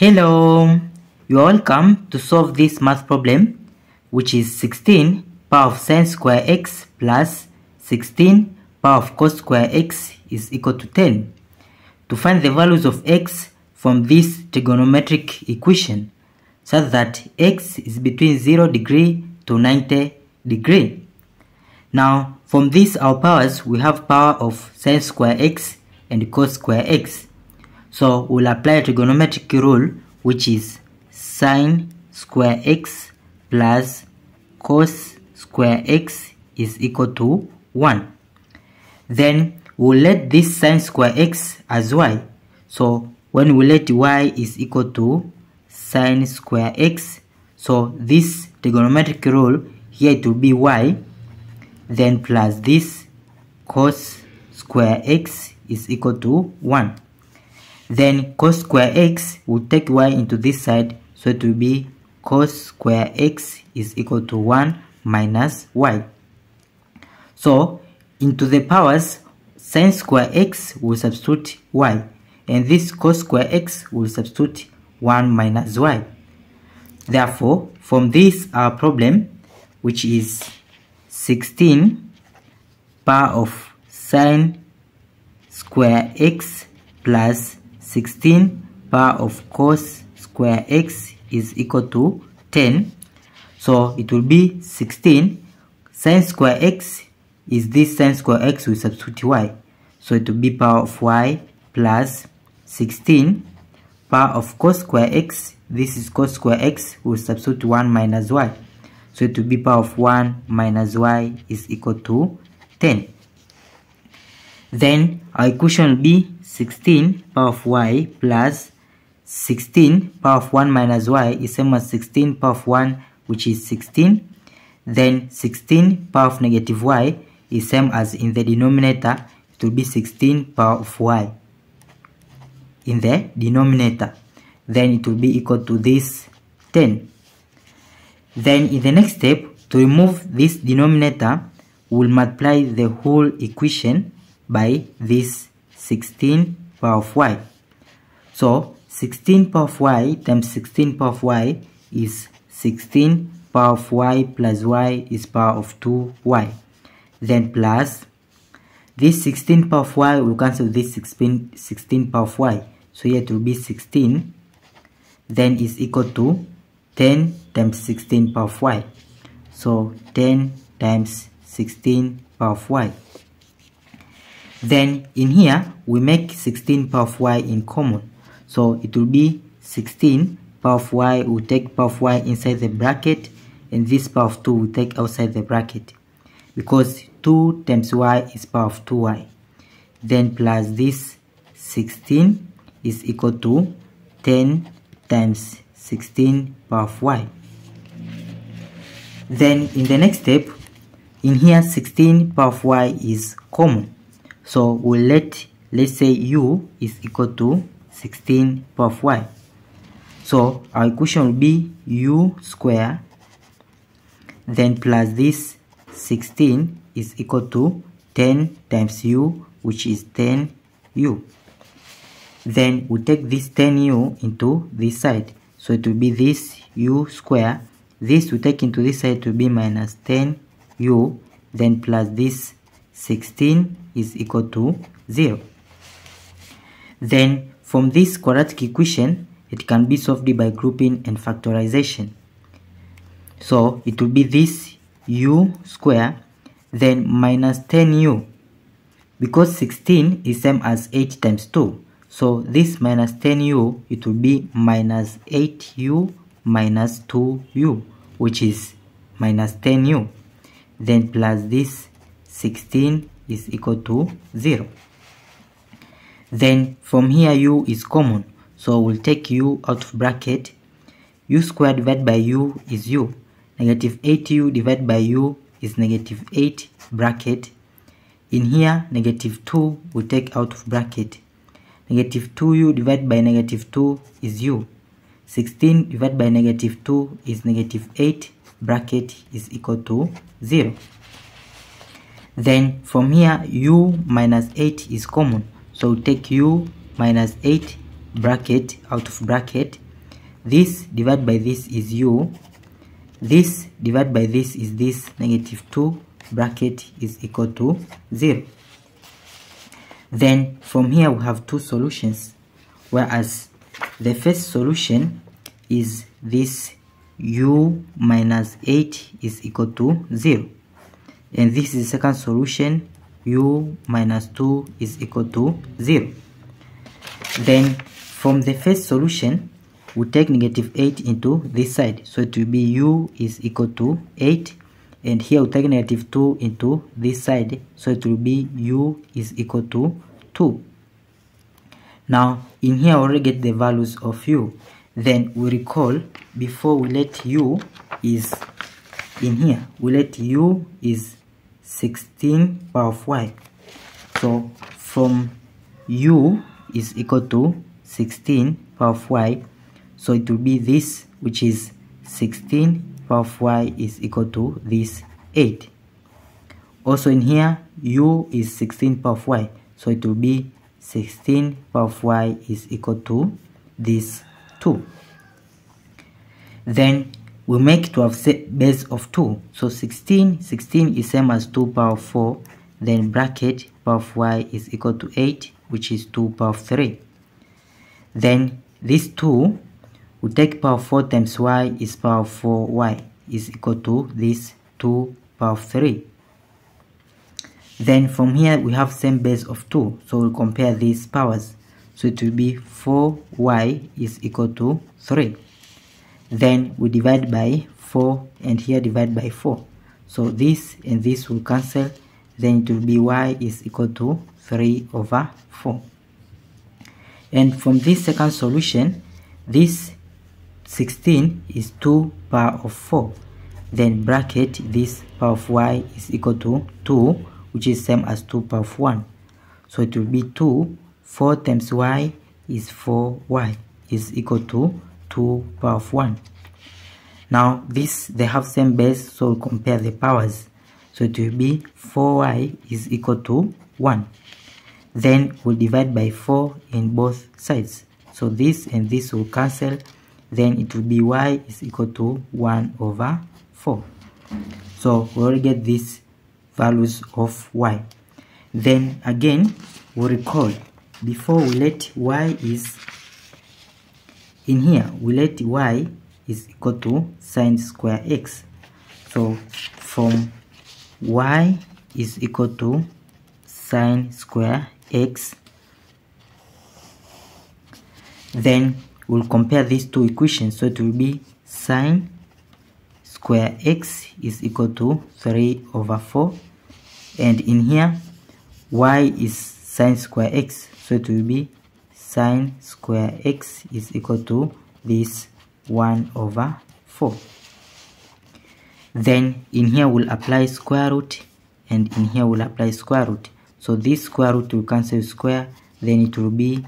Hello, you are welcome to solve this math problem which is 16 power of sin square x plus 16 power of cos square x is equal to 10. To find the values of x from this trigonometric equation such that x is between 0 degree to 90 degree. Now from these our powers we have power of sin square x and cos square x. So we'll apply a trigonometric rule which is sine square x plus cos square x is equal to 1. Then we'll let this sine square x as y. So when we let y is equal to sine square x, so this trigonometric rule here it will be y, then plus this cos square x is equal to 1. Then cos square x will take y into this side, so it will be cos square x is equal to 1 minus y. So into the powers, sine square x will substitute y, and this cos square x will substitute 1 minus y. Therefore, from this our problem, which is 16 power of sine square x plus 16 power of cos square x is equal to 10 so it will be 16 sine square x is this sine square x we substitute y. So it will be power of y plus 16 power of cos square x this is cos square x we substitute 1 minus y. So it will be power of 1 minus y is equal to 10 then our equation be 16 power of y plus 16 power of 1 minus y is same as 16 power of 1 which is 16 then 16 power of negative y is same as in the denominator. It will be 16 power of y in the denominator. Then it will be equal to this 10 then in the next step to remove this denominator we'll multiply the whole equation by this 16 power of y. So 16 power of y times 16 power of y is 16 power of y plus y is power of 2y. Then plus this 16 power of y will cancel this 16, 16 power of y. So here it will be 16 then is equal to 10 times 16 power of y. So 10 times 16 power of y. Then in here, we make 16 power of y in common. So it will be 16 power of y, we take power of y inside the bracket, and this power of 2 we take outside the bracket. Because 2 times y is power of 2y. Then plus this 16 is equal to 10 times 16 power of y. Then in the next step, in here 16 power of y is common. So we'll let, let's say u is equal to 16 power of y. So our equation will be u square then plus this 16 is equal to 10 times u which is 10u. Then we take this 10u into this side. So it will be this u square. This we take into this side to be minus 10u then plus this 16 is equal to 0. Then from this quadratic equation, it can be solved by grouping and factorization. So it will be this u square then minus 10u because 16 is same as 8 times 2. So this minus 10u, it will be minus 8u minus 2u, which is minus 10u. Then plus this 16 is equal to 0. Then from here u is common, so we'll take u out of bracket. u squared divided by u is u. Negative 8u divided by u is negative 8 bracket. In here, negative 2 we take out of bracket. Negative 2u divided by negative 2 is u. 16 divided by negative 2 is negative 8 bracket is equal to 0. Then from here u minus 8 is common. So take u minus 8 bracket out of bracket. this divided by this is u this divided by this is this negative 2 bracket is equal to 0 then from here we have two solutions whereas the first solution is this u minus 8 is equal to 0 and this is the second solution. U minus 2 is equal to 0 then from the first solution we take negative 8 into this side. So it will be u is equal to 8 and here we take negative 2 into this side. So it will be u is equal to 2 now in here we already get the values of u. Then we recall before we let u is in here. We let u is 16 power of y so from u is equal to 16 power of y so it will be this which is 16 power of y is equal to this 8 also in here u is 16 power of y so it will be 16 power of y is equal to this 2 then we make to have base of 2 so 16 16 is same as 2 power 4 then bracket power of y is equal to 8 which is 2 power of 3 then this 2 we take power 4 times y is power 4y is equal to this 2 power of 3 then from here we have same base of 2 so we'll compare these powers. So it will be 4y is equal to 3 then we divide by 4 and here divide by 4 so this and this will cancel. Then it will be y is equal to 3 over 4 and from this second solution this 16 is 2 power of 4 then bracket this power of y is equal to 2 which is same as 2 power of 1 so it will be 2 4 times y is 4y is equal to 2 power of 1 now this they have same base so we compare the powers. So it will be 4y is equal to 1 then we'll divide by 4 in both sides. So this and this will cancel. Then it will be y is equal to 1 over 4 so we already get these values of y. Then again we recall before we let y is in here we let y is equal to sine square x. So from y is equal to sine square x. Then we'll compare these two equations. So it will be sine square x is equal to 3 over 4 and in here y is sine square x. So it will be sine square x is equal to this 1 over 4 then in here we'll apply square root and in here we'll apply square root. So this square root will cancel square then it will be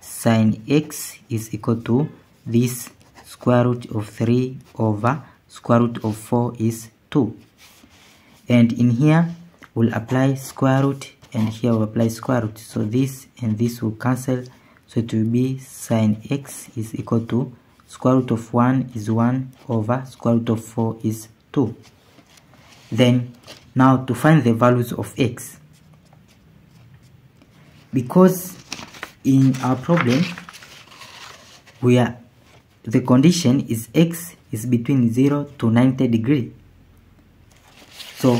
sine x is equal to this square root of 3 over square root of 4 is 2 and in here we'll apply square root and here we'll apply square root. So this and this will cancel so will be sine x is equal to square root of 1 is 1 over square root of 4 is 2 then now to find the values of x. Because in our problem we are the condition is x is between 0 to 90 degree. So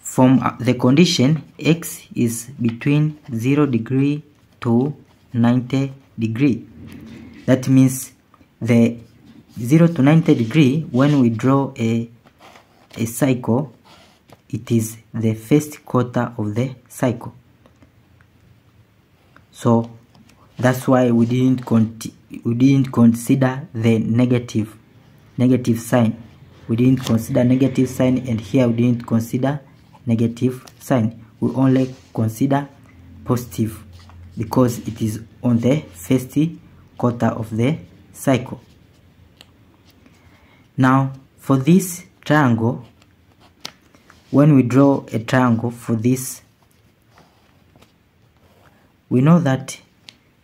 from uh, the condition x is between 0 degree to 90 degree. That means the 0 to 90 degree when we draw a a cycle it is the first quarter of the cycle. So that's why we didn't we didn't consider the negative negative sign. We didn't consider negative sign and here we didn't consider negative sign. We only consider positive because it is on the first quarter of the cycle now for this triangle when we draw a triangle for this we know that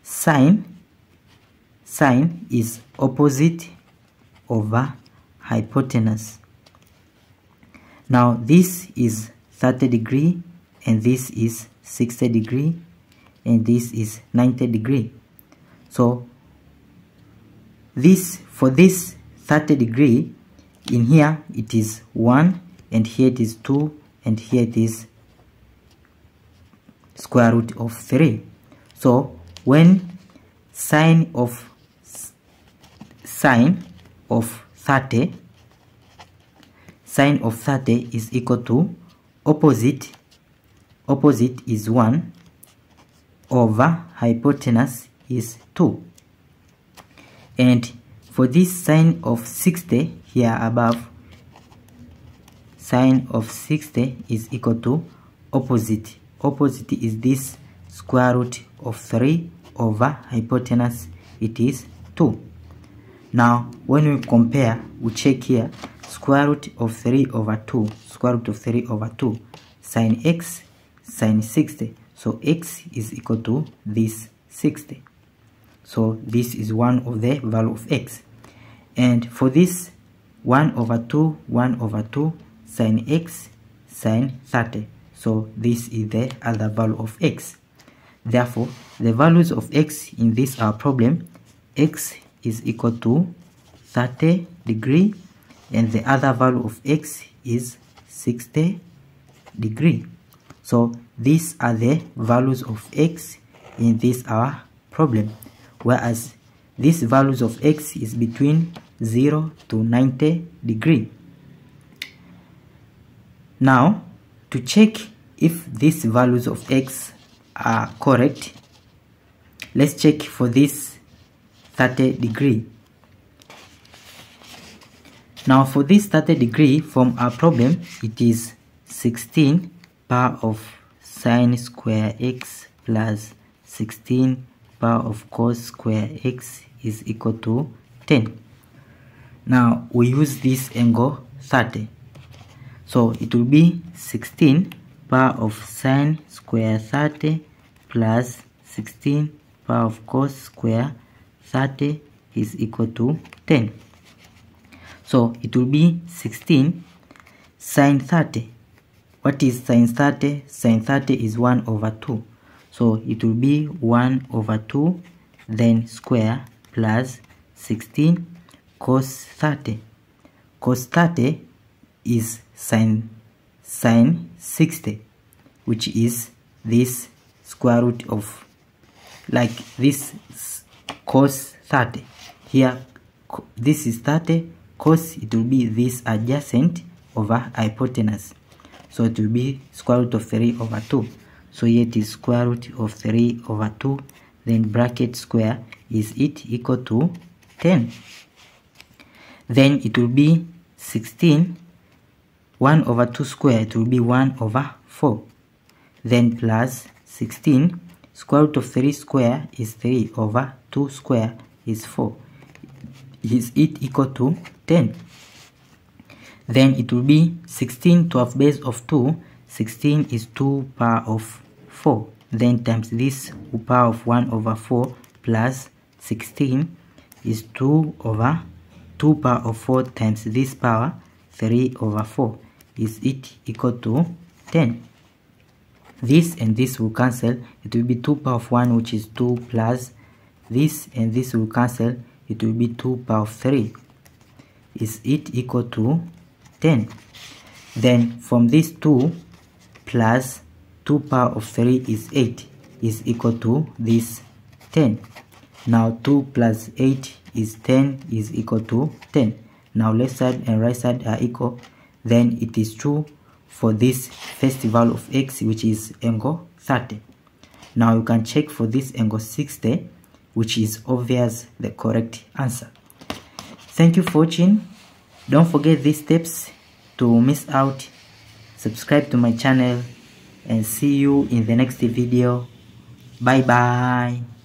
sine sine is opposite over hypotenuse. Now this is 30 degree and this is 60 degree and this is 90 degree. So this for this 30 degree in here it is 1 and here it is 2 and here it is square root of 3 so when sine of sine of 30 sine of 30 is equal to opposite opposite is 1 over hypotenuse is 2 and for this sine of 60 here above sine of 60 is equal to opposite. Opposite is this square root of 3 over hypotenuse. It is 2 now when we compare we check here square root of 3 over 2 square root of 3 over 2 sine x sine 60 so x is equal to this 60 so this is one of the value of x. And for this 1 over 2 1 over 2 sine x sine 30 so this is the other value of x. Therefore the values of x in this our problem. X is equal to 30 degree and the other value of x is 60 degree so these are the values of x in this our problem. Whereas these values of x is between 0 to 90 degree. Now to check if these values of x are correct let's check for this 30 degree. Now for this 30 degree from our problem it is 16 power of sine square x plus 16 power of cos square x is equal to 10 now we use this angle 30 so it will be 16 power of sine square 30 plus 16 power of cos square 30 is equal to 10 so it will be 16 sine 30 what is sine 30 sine 30 is 1 over 2 so it will be 1 over 2 then square plus 16 cos 30 cos 30 is sine sine 60 which is this square root of like this cos 30 here this is 30 cos it will be this adjacent over hypotenuse so it will be square root of 3 over 2 so here it is square root of 3 over 2 then bracket square is it equal to 10 then it will be 16 1 over 2 square it will be 1 over 4 then plus 16 square root of 3 square is 3 over 2 square is 4 is it equal to 10 then it will be 16 12 base of 2 16 is 2 power of 4 then times this power of 1 over 4 plus 16 is 2 over 2 power of 4 times this power 3 over 4 is it equal to 10 this and this will cancel. It will be 2 power of 1 which is 2 plus this and this will cancel. It will be 2 power of 3 is it equal to 10 then from this 2 plus 2 power of 3 is 8 is equal to this 10 now 2 plus 8 is 10 is equal to 10 now left side and right side are equal. Then it is true for this first value of x which is angle 30 now you can check for this angle 60 which is obvious the correct answer. Thank you for watching don't forget these steps to miss out. Subscribe to my channel and see you in the next video. Bye bye